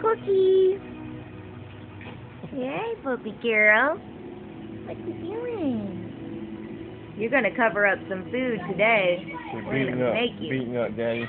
Cookies! Hey, puppy girl. What you doing? You're gonna cover up some food today. We're We're beating gonna up, make you. beating up, Daddy.